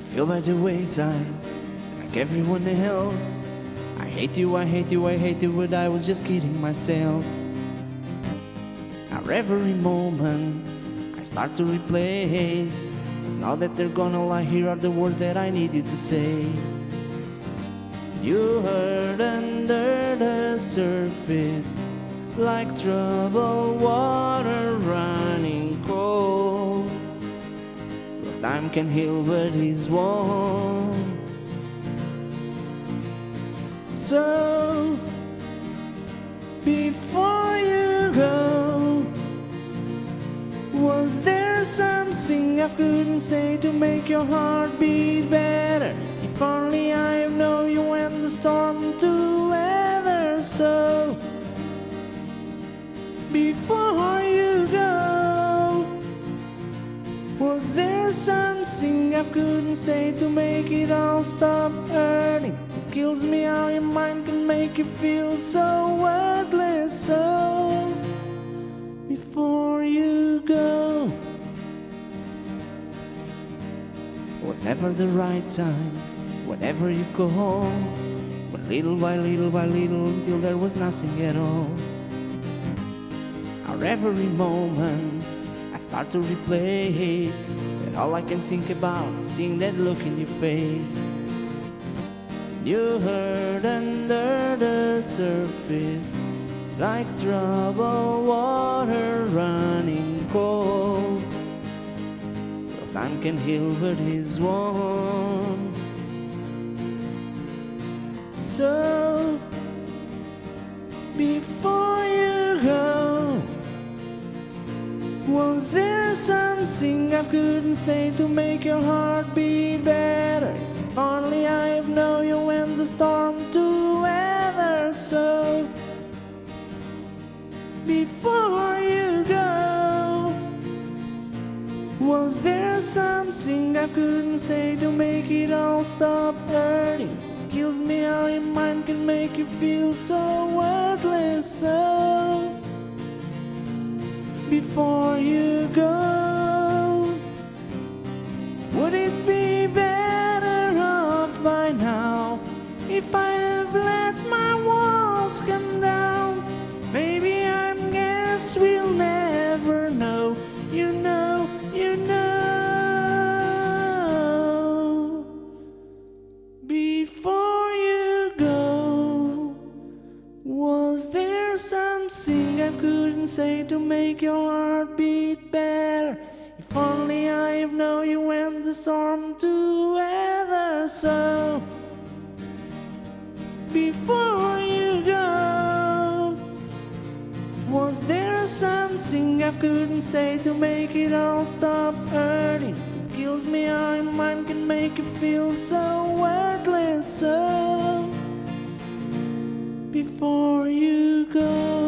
I feel by the wayside, like everyone else. I hate you, I hate you, I hate you, but I was just kidding myself. Now every moment I start to replace. It's now that they're gonna lie, here are the words that I need you to say. You hurt under the surface, like troubled water running cold. Time can heal what is wrong. So, before you go, was there something I couldn't say to make your heart beat better? If only I know you when the storm to weather. So, before something I couldn't say to make it all stop hurting? It kills me how your mind can make you feel so worthless. So, before you go, it was never the right time. Whenever you go home, but little by little by little until there was nothing at all. Our every moment I start to replay that all I can think about is seeing that look in your face. You hurt under the surface like troubled water running cold. But time can heal what is wrong. So before was there something I couldn't say to make your heart beat better? Only I know you when the storm to weather. So before you go, was there something I couldn't say to make it all stop hurting? Kills me how your mind can make you feel so worthless. Before you can say to make your heart beat better. If only I've known you when the storm to weather. So before you go, was there something I couldn't say to make it all stop hurting? It kills me how your mind can make you feel so worthless. So before you go.